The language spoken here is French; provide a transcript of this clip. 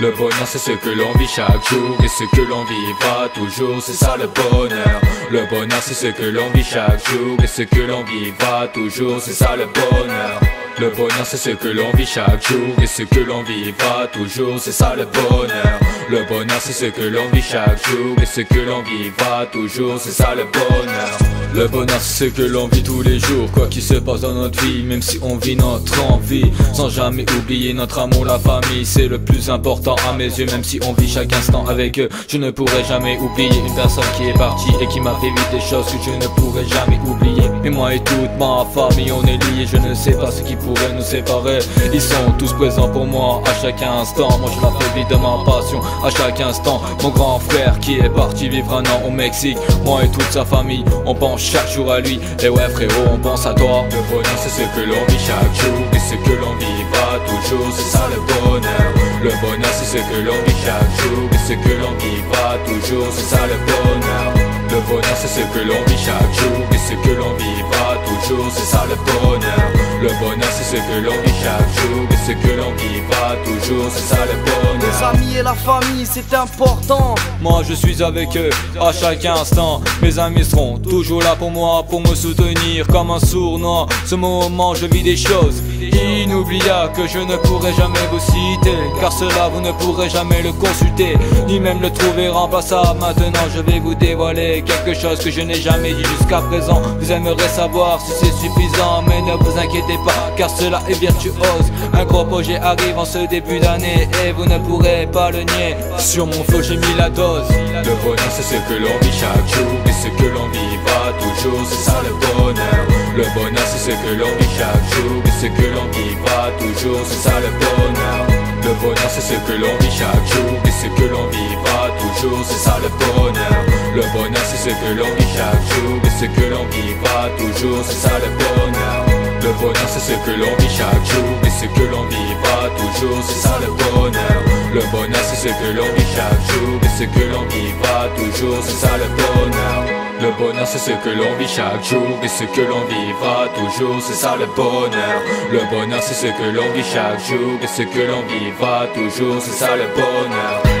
Le bonheur c'est ce que l'on vit chaque jour et ce que l'on vivra toujours, c'est ça le bonheur. Le bonheur c'est ce que l'on vit chaque jour et ce que l'on vivra toujours, c'est ça le bonheur. Le bonheur c'est ce que l'on vit chaque jour et ce que l'on vivra toujours, c'est ça le bonheur. Le bonheur c'est ce que l'on vit chaque jour et ce que l'on vivra toujours, c'est ça le bonheur. Le bonheur c'est ce que l'on vit tous les jours, quoi qu'il se passe dans notre vie, même si on vit notre envie, sans jamais oublier notre amour, la famille, c'est le plus important à mes yeux, même si on vit chaque instant avec eux. Je ne pourrai jamais oublier une personne qui est partie et qui m'a fait vivre des choses que je ne pourrai jamais oublier. Mais moi et toute ma famille, on est liés, je ne sais pas ce qui pourrait nous séparer. Ils sont tous présents pour moi à chaque instant. Moi je la de ma passion à chaque instant. Mon grand frère qui est parti vivre un an au Mexique, moi et toute sa famille, on pense chaque jour à lui. Et ouais frérot, on pense à toi. Le bonheur c'est ce que l'on vit chaque jour et ce que l'on vivra toujours, c'est ça le bonheur. Le bonheur c'est ce que l'on vit chaque jour et ce que l'on vivra toujours, c'est ça le bonheur. Le bonheur c'est ce que l'on vit chaque jour et ce que l'on vivra toujours, c'est ça le bonheur. Le bonheur ce que l'on vit chaque jour et ce que l'on vivra toujours, c'est ça le bonheur. Les amis et la famille c'est important. Moi je suis avec eux à chaque instant. Mes amis seront toujours là pour moi, pour me soutenir comme un sournois. Ce moment je vis des choses inoubliables que je ne pourrai jamais vous citer. Car cela vous ne pourrez jamais le consulter, ni même le trouver remplaçable. Maintenant je vais vous dévoiler quelque chose que je n'ai jamais dit jusqu'à présent. Vous aimeriez savoir si c'est suffisant, mais ne vous inquiétez pas, car cela est virtuose. Un gros projet arrive en ce début d'année et vous ne pourrez pas le nier. Sur mon flow j'ai mis la dose. Le bonheur c'est ce que l'on vit chaque jour et ce que l'on vivra toujours, c'est ça le bonheur. Le bonheur c'est ce que l'on vit chaque jour et ce que l'on vivra toujours, c'est ça le bonheur. Le bonheur c'est ce que l'on vit chaque jour et ce que l'on vivra toujours, c'est ça le bonheur. Le bonheur c'est ce que l'on vit chaque jour et ce que l'on vivra toujours, c'est ça le bonheur. Le bonheur c'est ce que l'on vit chaque jour et ce que l'on vivra toujours, c'est ça le bonheur. Le bonheur c'est ce que l'on vit chaque jour et ce que l'on vivra toujours, c'est ça le bonheur. Le bonheur c'est ce que l'on vit chaque jour et ce que l'on vivra toujours, c'est ça le bonheur. Le bonheur c'est ce que l'on vit chaque jour et ce que l'on vivra toujours, c'est ça le bonheur.